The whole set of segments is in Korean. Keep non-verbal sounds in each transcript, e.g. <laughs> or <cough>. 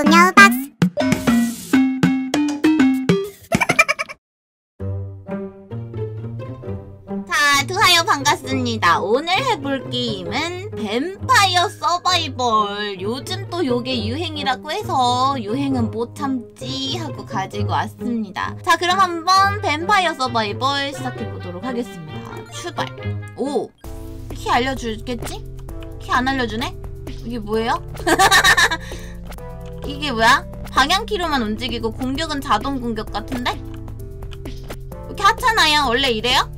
운요 박스 자, 두하여 반갑습니다. 오늘 해볼 게임은 뱀파이어 서바이벌. 요즘 또 요게 유행이라고 해서 유행은 못 참지 하고 가지고 왔습니다. 자, 그럼 한번 뱀파이어 서바이벌 시작해보도록 하겠습니다. 출발. 오! 키 알려주겠지? 키 안 알려주네? 이게 뭐예요? <laughs> 이게 뭐야? 방향키로만 움직이고 공격은 자동 공격 같은데? 이렇게 하찮아요. 원래 이래요?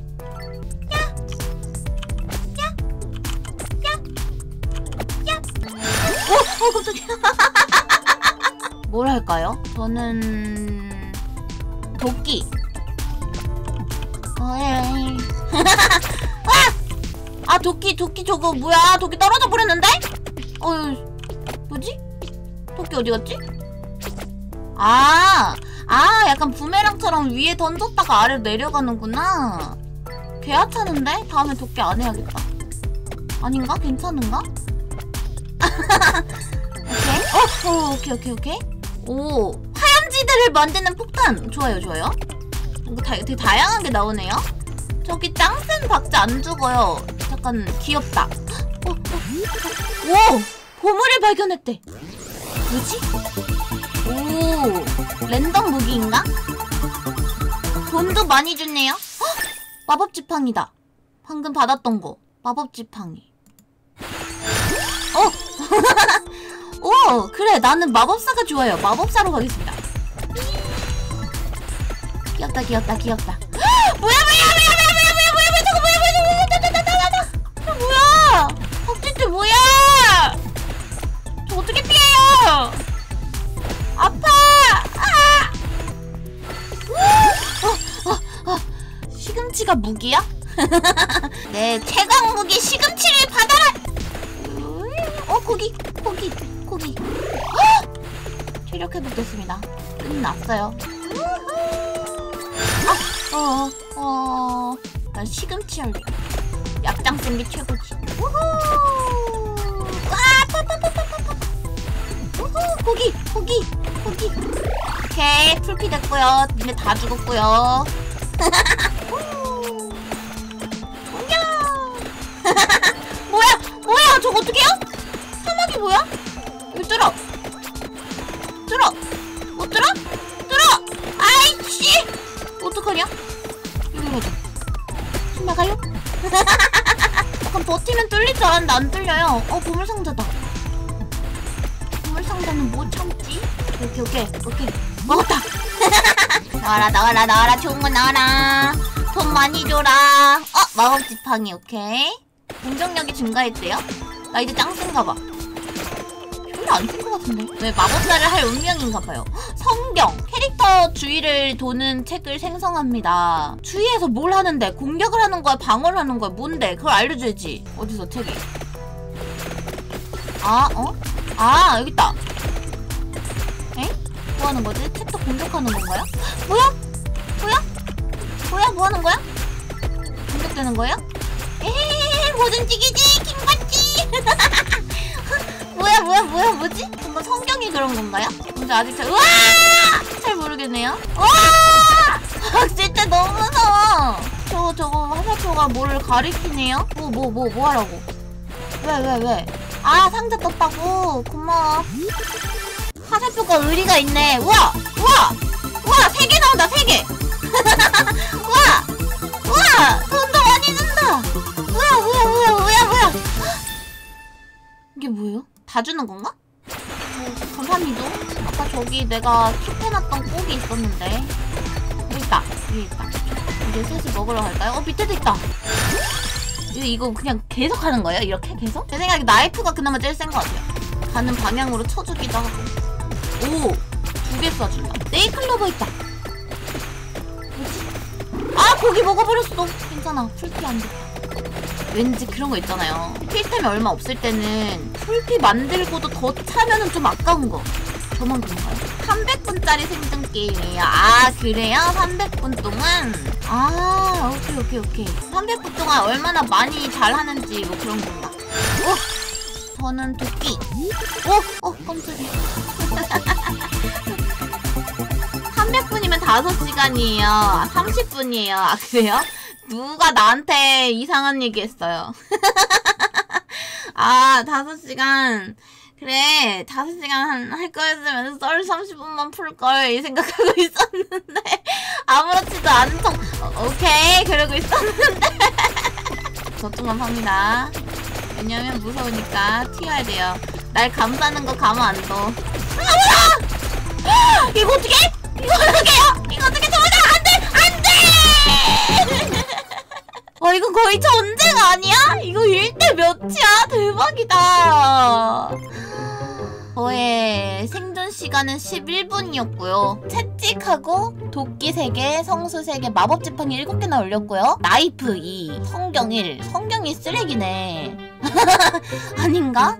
어, 어 깜짝이야. <laughs> 뭘 할까요? 저는 도끼. 어, 에이. <laughs> 아! 아 도끼 도끼 저거 뭐야? 도끼 떨어져 버렸는데? 어휴 뭐지? 도끼 어디 갔지? 아, 아 약간 부메랑처럼 위에 던졌다가 아래로 내려가는구나. 개하찮은데? 다음에 도끼 안 해야겠다. 아닌가? 괜찮은가? <laughs> 오케이. 어, 어, 오케이, 오케이, 오케이. 오, 하얀지대를 만드는 폭탄. 좋아요, 좋아요. 이거 다, 되게 다양하게 나오네요. 저기 짱센 박자 안 죽어요. 약간 귀엽다. 어, 어, 오, 보물을 발견했대. 뭐지? 오, 랜덤 무기인가? 돈도 많이 줬네요. 헉, 마법 지팡이다. 방금 받았던 거. 마법 지팡이. 어, 오 그래 나는 마법사가 좋아요 마법사로 가겠습니다 귀엽다 귀엽다 귀엽다 뭐야 뭐야 뭐야 뭐야 뭐야 뭐야 뭐야 뭐야 저거 뭐야 뭐야 뭐야 나나나나나 저 뭐야 박쥐들 뭐야 저 어떻게 피해요? 아파! 아! 어, 어, 어. 시금치가 무기야? <laughs> 네 최강 무기 시금치를 받아라! 어 고기 고기 고기. 체력 회복됐습니다. 끝났어요. 아 어어 어, 난 시금치 할래. 약장 센게 최고지. 우후! 아 파파파 고기 고기 고기. 오케이 풀피 됐고요. 니네 다 죽었고요. <laughs> <laughs> 뭐야 뭐야 저거 어떡해요? 사막이 뭐야? 이거 뚫어. 뚫어. 못 뚫어? 뚫어. 아이씨. 어떡하냐? 이거 힘 나가요? <laughs> 약간 버티면 뚫릴 줄 알았는데 안 뚫려요. 어 보물상 오케이 오케이 오케이 먹었다 <laughs> 나와라 나와라 나와라 좋은 거 나와라 돈 많이 줘라 어 마법 지팡이 오케이 공격력이 증가했대요? 나 이제 짱센가봐. 별로 안센것 같은데? 왜 마법사를 할 운명인가봐요. 성경! 캐릭터 주위를 도는 책을 생성합니다. 주위에서 뭘 하는데? 공격을 하는 거야? 방어를 하는 거야? 뭔데? 그걸 알려줘야지. 어디서 책이? 아, 어? 아, 여기 있다. 에? 뭐 하는 거지? 책도 공격하는 건가요? 뭐야? 뭐야? 뭐야? 뭐 하는 거야? 공격되는 거예요? 에헤헤 뭐든 찌개지 김같지 뭐야 뭐야 뭐야 뭐지? 뭔가 성경이 그런 건가요? 근데 아직 잘 우와 잘 모르겠네요 와 아, <laughs> 진짜 너무 무서워 저거 저거 화살표가 뭐를 가리키네요 뭐 뭐 뭐 뭐 하라고 왜 왜 왜? 아 상자 떴다고 고마워 화살표가 의리가 있네 우와 우와 우와 세 개 나온다 세개 <laughs> 우와 우와 돈도 많이 준다 뭐야 뭐야 뭐야 뭐야 뭐야 이게 뭐예요? 다 주는 건가? 어, 감사합니다 아까 저기 내가 킵해놨던 꼭이 있었는데 여기 있다 위에 있다 이제 셋이 먹으러 갈까요? 어 밑에도 있다 이거 그냥 계속 하는 거예요? 이렇게 계속? 제 생각에 나이프가 그나마 제일 센 것 같아요 가는 방향으로 쳐주기도 하고 오! 두 개 쏴준다 네이클로버 있다 뭐지? 아 고기 먹어버렸어 괜찮아 풀피 안 돼. 왠지 그런 거 있잖아요. 필템이 얼마 없을 때는 풀피 만들고도 더 차면은 좀 아까운 거. 저만 그런가요? 300분짜리 생존 게임이에요. 아 그래요? 300분 동안? 아 오케이 오케이 오케이. 300분 동안 얼마나 많이 잘하는지 뭐 그런 건가? 어? 저는 도끼. 어? 어 깜짝이야. <laughs> 5시간이에요. 아, 30분이에요. 아, 그래요? 누가 나한테 이상한 얘기 했어요. <laughs> 아, 5시간. 그래, 5시간 할 거였으면 썰 30분만 풀걸, 이 생각하고 <laughs> 있었는데, 아무렇지도 않은 척, 어, 오케이, 그러고 있었는데. <laughs> 저쪽만 팝니다. 왜냐면 무서우니까 튀어야 돼요. 날 감싸는 거 가면 안 둬. 아, 뭐야! <gasps> 이거 어떻게? 이거 어떻게요? 이거 어떻게 도망가? 안 돼! 안 돼! <laughs> 와, 이거 거의 전쟁 아니야? 이거 1대 몇이야? 대박이다. 저의 생존 시간은 11분이었고요. 채찍하고 도끼 3개, 성수 3개, 마법 지팡이 7개나 올렸고요. 나이프 2, 성경 1. 성경이 쓰레기네. <laughs> 아닌가?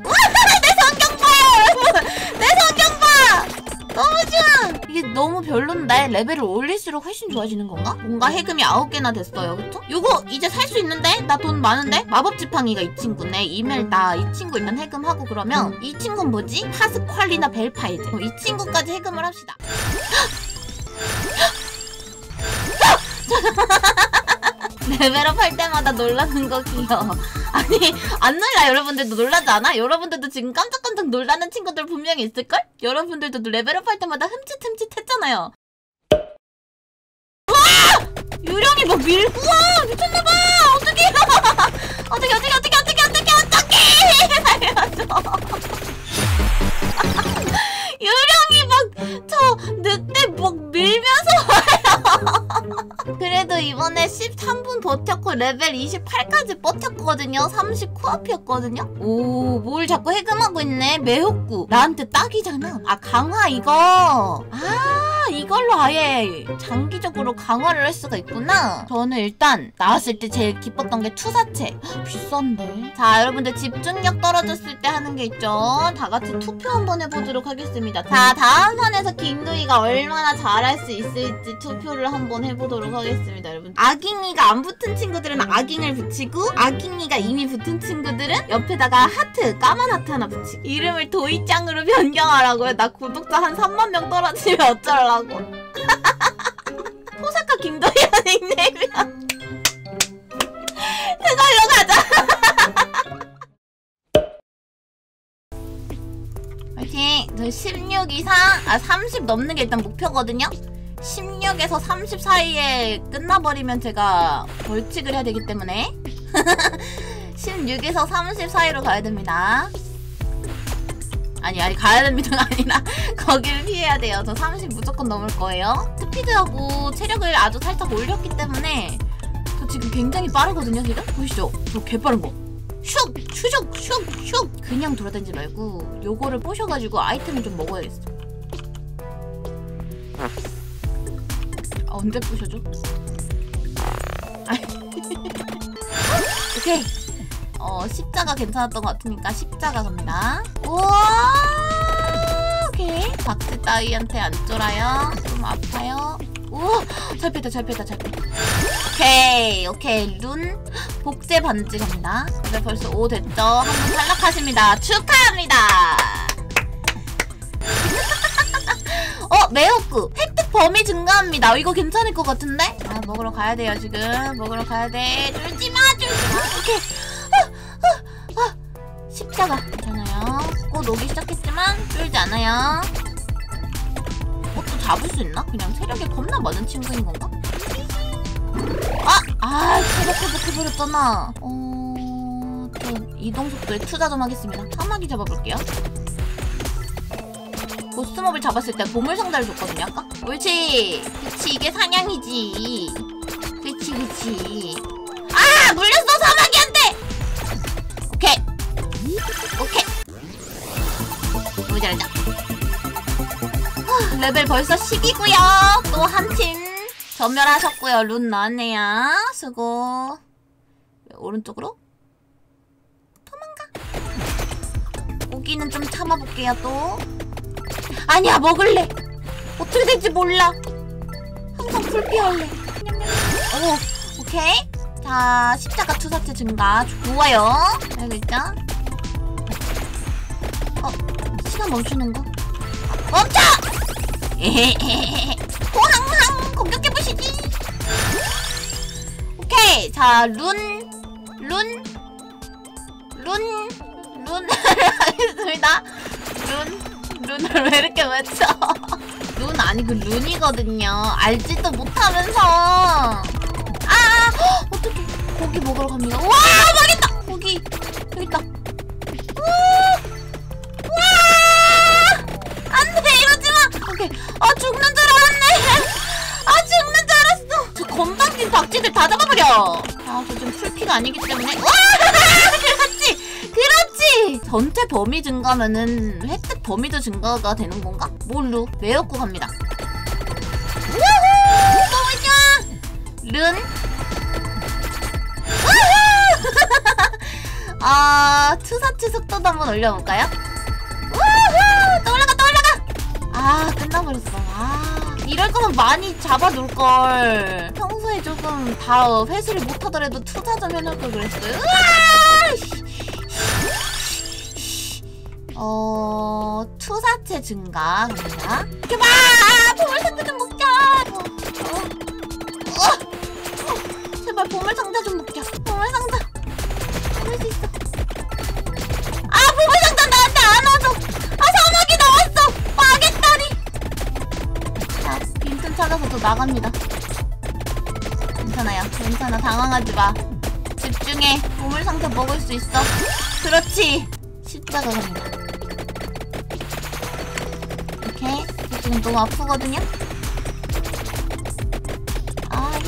너무 별론데 레벨을 올릴수록 훨씬 좋아지는 건가? 뭔가 해금이 9개나 됐어요. 그쵸? 요거 이제 살 수 있는데? 나 돈 많은데? 마법 지팡이가 이 친구네. 이멜다. 이 친구 일단 해금하고 그러면 이 친구는 뭐지? 파스퀄리나 벨파이드. 어, 이 친구까지 해금을 합시다. level up 할 때마다 놀라는 거 귀여워. <laughs> 아니, 안 놀라, 여러분들도 놀라지 않아? 여러분들도 지금 깜짝깜짝 놀라는 친구들 분명히 있을걸? 여러분들도 level up 할 때마다 흠칫흠칫 했잖아요. 와! 유령이 막 밀고 와! 미쳤나봐! <laughs> 어떡해! 어떡해, 어떡해, 어떡해, 어떡해, 어떡해, <laughs> 어떡해! 살려줘. 유령이 막, 저, 늑대 막 밀면서 그래도 이번에 13분 버텼고 레벨 28까지 버텼거든요. 30 코앞이었거든요. 오, 뭘 자꾸 해금하고 있네. 매혹구. 나한테 딱이잖아. 아, 강화 이거. 아, 이걸로 아예 장기적으로 강화를 할 수가 있구나. 저는 일단 나왔을 때 제일 기뻤던 게 투사체. 헉, <gasps> 비싼데. 자, 여러분들 집중력 떨어졌을 때 하는 게 있죠. 다 같이 투표 한번 해보도록 하겠습니다. 자, 다음 판에서 김도이가 얼마나 잘할 수 있을지 투표를 한번 해보도록 하겠습니다, 여러분. 아깅이가 안 붙은 친구들은 아깅을 붙이고, 아깅이가 이미 붙은 친구들은 옆에다가 하트, 까만 하트 하나 붙이고. 이름을 도이짱으로 변경하라고요. 나 구독자 한 3만 명 떨어지면 어 쩌려고. <laughs> 포사카 김도희의 닉네임이야. <laughs> 그걸로 가자. <laughs> 화이팅! 저 16 이상, 아, 30 넘는 게 일단 목표거든요? 16에서 30 사이에 끝나버리면 제가 벌칙을 해야 되기 때문에 16에서 30 사이로 가야 됩니다. 아니, 아니, 가야 됩니다가 아니라 <laughs> 거기를 피해야 돼요. 저 30 무조건 넘을 거예요. 스피드하고 체력을 아주 살짝 올렸기 때문에 저 지금 굉장히 빠르거든요, 지금? 보이시죠? 저 개빠른 거. 슉! 슈슉! 슉! 슉! 그냥 돌아다니지 말고 요거를 부셔가지고 아이템을 좀 먹어야겠어. 아, 언제 부셔줘? <laughs> 아, <laughs> 오케이. 어, 십자가 괜찮았던 것 같으니까 십자가 갑니다. 우와! 오케이. 박스 따위한테 안 쫄아요. 좀 아파요. 우와! 잘 뺐다, 잘 뺐다, 잘 뺐다. 오케이, 오케이. 룬 복제 반지 갑니다. 근데 벌써 5 됐죠? 한 분 탈락하십니다. 축하합니다! <laughs> 어, 매혹구. 획득 범위 증가합니다. 이거 괜찮을 것 같은데? 아, 먹으러 가야 돼요, 지금. 먹으러 가야 돼. 쫄지 마, 쫄지 마. 오케이. 십자가. 괜찮아요. 곧 오기 시작했지만, 쫄지 않아요. 어, 또 잡을 수 있나? 그냥 체력이 겁나 많은 친구인 건가? 아! 아, 체력 회복해버렸잖아. 어, 좀 이동 속도에 투자 좀 하겠습니다. 사마귀 잡아볼게요. 보스몹을 잡았을 때 보물 상자를 줬거든요, 아까? 옳지! 그치, 이게 사냥이지. 그치, 그치. 오케이. 너무 잘했다. 하, 레벨 벌써 10이고요. 또 한 팀 전멸하셨고요. 룬 나왔네요. 수고. 오른쪽으로? 도망가. 오기는 좀 참아볼게요, 또. 아니야, 먹을래. 어떻게 될지 몰라. 항상 불피할래. 오, 오케이. 자, 십자가 투사체 증가. 좋아요. 알겠죠? 시간 멈추는 거. 멈춰! 호항항! 공격해 보시지. 오케이 자 룬 룬 룬룬. 하겠습니다. 룬 룬을 왜 이렇게 외쳐? 룬 아니고 룬이거든요. 알지도 못하면서. 아 헉, 어떡해. 고기 먹으러 갑니다. 와 망했다! 고기 여기 있다 오케이. 아 죽는 줄 알았네. <laughs> 아 죽는 줄 알았어. 저 건방진 박쥐들 다 잡아버려. 아 저 지금 풀피가 아니기 때문에. 와! <laughs> 그렇지. 그렇지. 전체 범위 증가면은 획득 범위도 증가가 되는 건가? 뭘로? 외웠고 갑니다. 우후! 른 우후! <laughs> 아 투사치 속도도 한번 올려볼까요? 아 끝나버렸어. 아. 이럴 거면 많이 잡아놓을걸. 평소에 조금 다 회수를 못하더라도 투자 좀 해놓을 걸 그랬어요. 어 투사체 증가 갑니다 이렇게 봐! 보물상자 좀 먹자! 어, 어, 어. 제발 보물상자 좀 먹자. 보물상 나갑니다. 괜찮아요. 괜찮아. 당황하지 마. 집중해. 보물상자 먹을 수 있어. 그렇지. 십자가 갑니다. 오케이 저 지금 너무 아프거든요? 아야.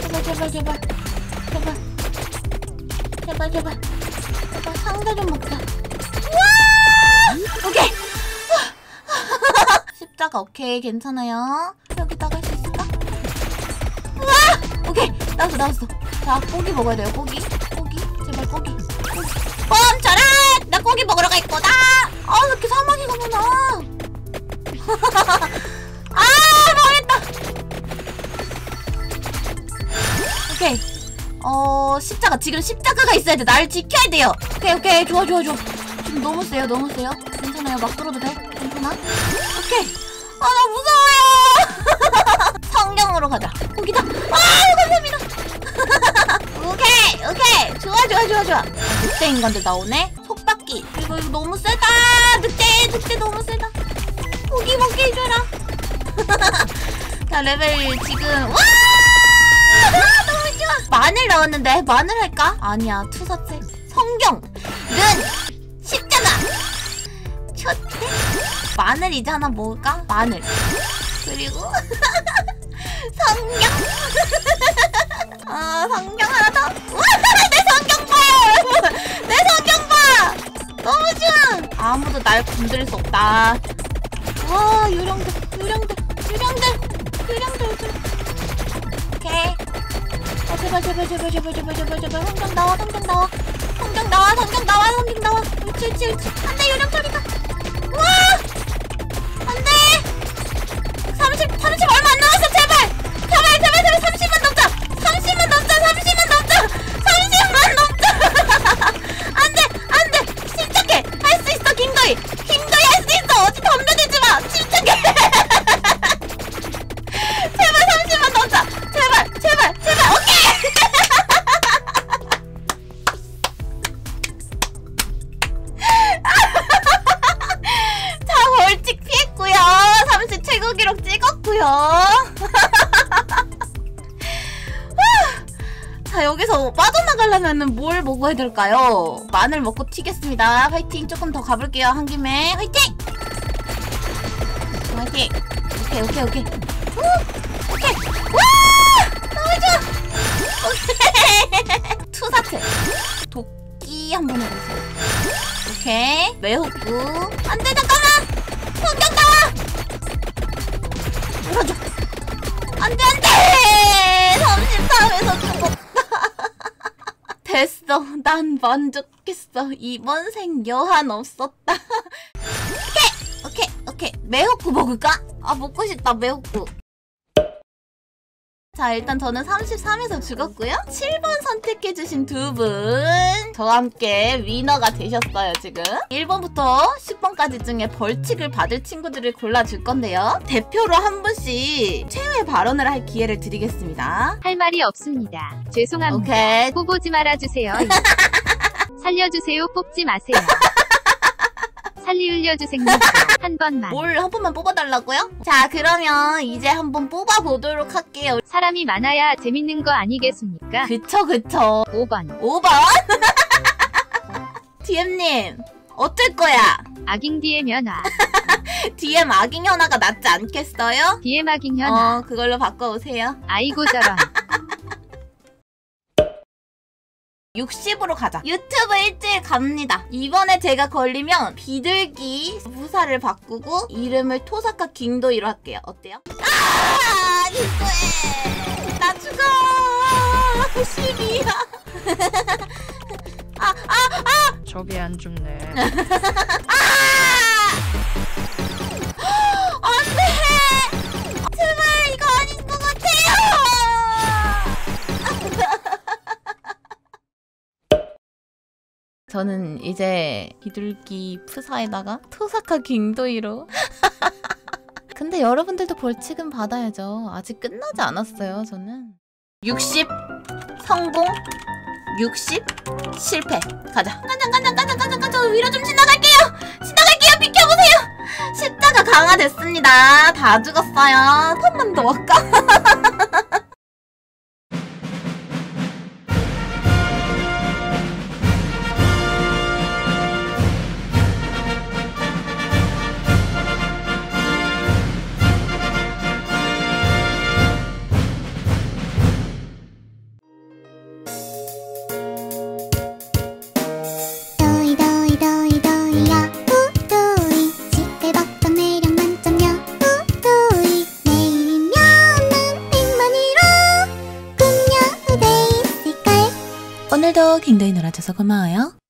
제발 제발 제발. 제발. 제발 제발. 제발. 상자 좀 먹자. 와! 오케이 십자가 오케이 괜찮아요. 여기다가 할 수 있을까? 와! 오케이 나왔어 나왔어. 자 고기 먹어야 돼요 고기. 고기 제발 고기. 멈춰라 나 고기 먹으러 갈 거다! 아왜 이렇게 사마귀가 많아 <laughs> 아 망했다! 오케이. 어 십자가 지금 십자가가 있어야 돼. 나를 지켜야 돼요. 오케이 오케이. 좋아 좋아 좋아. 지금 너무 세요 너무 세요. 괜찮아요. 막 끌어도 돼? 괜찮아? 오케이 아 나 무서워요. <laughs> 성경으로 가자. 거기다. 아 감사합니다. <laughs> 오케이 오케이. 좋아 좋아 좋아 좋아. 아, 늑대 인간들 나오네? 속바퀴 이거 이거 너무 세다. 늑대 늑대 너무 세다. 고기 먹게 해줘라. <laughs> 자 레벨 지금. 와! 좋아. 마늘 나왔는데 마늘 할까? 아니야 투사체. 성경. 는 마늘 이제 하나 먹을까? 마늘. 그리고 <laughs> 성경. <laughs> 아 성경 하나 더. 내 성경 봐! <laughs> 내 성경 봐! 너무 좋아! 아무도 날 건드릴 수 없다. 와 요령들 요령들 요령들 요령들. 요령 오케이. 아 제발 제발 제발 제발 제발 제발 제발. 성경 나와 성경 나와. 성경 나와 성경 나와 성경 나와. 옳지 옳지 옳지 안돼 요령 처 30 최고 기록 찍었고요. 자 여기서 빠져나가려면 뭘 먹어야 될까요? 마늘 먹고 튀겠습니다. 화이팅. 조금 더 가볼게요. 한 김에. 화이팅! 화이팅! 오케이 오케이 오케이. 우! 오케이. 와! 너무 좋아 오케이. <laughs> 투사체 도끼 한 번 해보세요. 오케이. 매혹구. 안돼 잠깐만! 공격 나 안돼! 안돼 33에서 죽었다. <laughs> 됐어. 난 만족했어. 이번 생 여한 없었다. <laughs> 오케이 오케이 오케이. 매혹구 먹을까? 아 먹고 싶다 매혹구 자, 일단 저는 33에서 죽었고요. 7번 선택해주신 두 분. 저와 함께 위너가 되셨어요, 지금. 1번부터 10번까지 중에 벌칙을 받을 친구들을 골라줄 건데요. 대표로 한 분씩 최후의 발언을 할 기회를 드리겠습니다. 할 말이 없습니다. 죄송합니다. 오케이. 뽑보지 말아주세요. <laughs> 살려주세요. 뽑지 마세요. 살리 울려주세요. 한 번만. 뭘 한 번만 뽑아달라고요? 자, 그러면 이제 한번 뽑아보도록 할게요. 사람이 많아야 재밌는 거 아니겠습니까? 그쵸, 그쵸. 5번. 5번. DM님, 어쩔 거야? 악잉디의 면화. DM 악인 현아가 낫지 않겠어요? DM 악잉 현화. 어, 그걸로 바꿔오세요. 아이고 저런. <laughs> 60으로 가자. 유튜브 일주일 갑니다. 이번에 제가 걸리면 비둘기 부사를 바꾸고 이름을 토사카 킹도이로 할게요. 어때요? 아! 이거해! 나 죽어! 12야. <laughs> 저게 안 죽네. <laughs> 아! 저는 이제 비둘기 프사에다가 토사카 킹도이로 <laughs> 근데 여러분들도 벌칙은 받아야죠. 아직 끝나지 않았어요, 저는. 60 성공 60 실패. 가자. 가자, 가자, 가자, 가자, 가자. 위로 좀 지나갈게요. 지나갈게요. 비켜보세요. 십자가 강화됐습니다. 다 죽었어요. 한번더 할까? 놀아줘서 고마워요.